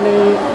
你